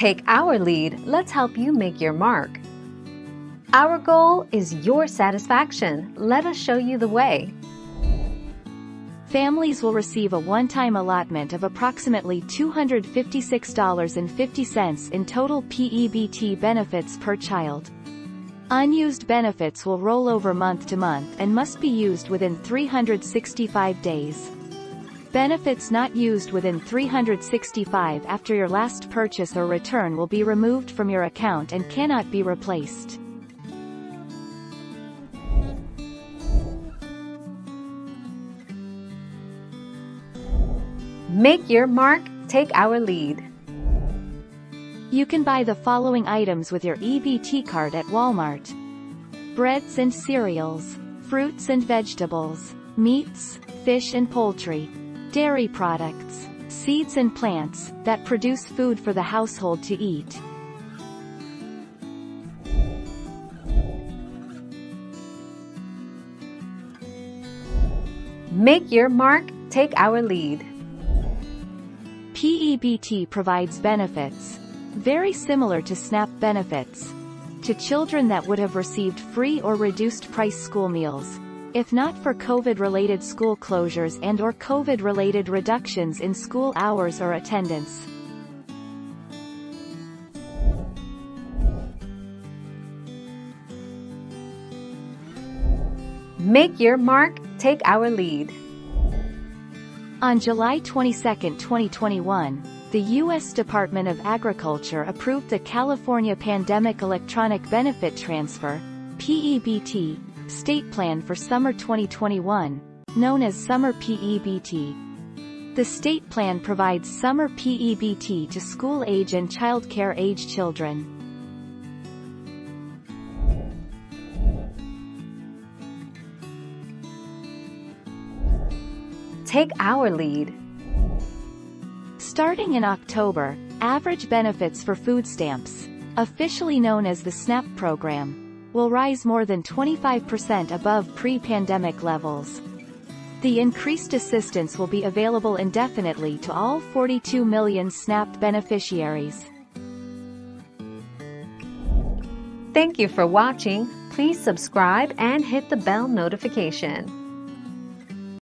Take our lead, let's help you make your mark. Our goal is your satisfaction. Let us show you the way. Families will receive a one-time allotment of approximately $256.50 in total PEBT benefits per child. Unused benefits will roll over month to month and must be used within 365 days. Benefits not used within 365 after your last purchase or return will be removed from your account and cannot be replaced. Make your mark, take our lead. You can buy the following items with your EBT card at Walmart. Breads and cereals, fruits and vegetables, meats, fish and poultry, dairy products, seeds and plants, that produce food for the household to eat. Make your mark, take our lead. PEBT provides benefits, very similar to SNAP benefits, to children that would have received free or reduced price school meals, if not for COVID-related school closures and or COVID-related reductions in school hours or attendance. Make your mark, take our lead. On July 22, 2021, the U.S. Department of Agriculture approved the California Pandemic Electronic Benefit Transfer, PEBT, state plan for summer 2021, known as Summer PEBT. The state plan provides summer PEBT to school-age and childcare-age children. Take our lead. Starting in October, average benefits for food stamps, officially known as the SNAP program, will rise more than 25% above pre-pandemic levels. The increased assistance will be available indefinitely to all 42 million SNAP beneficiaries. Thank you for watching. Please subscribe and hit the bell notification.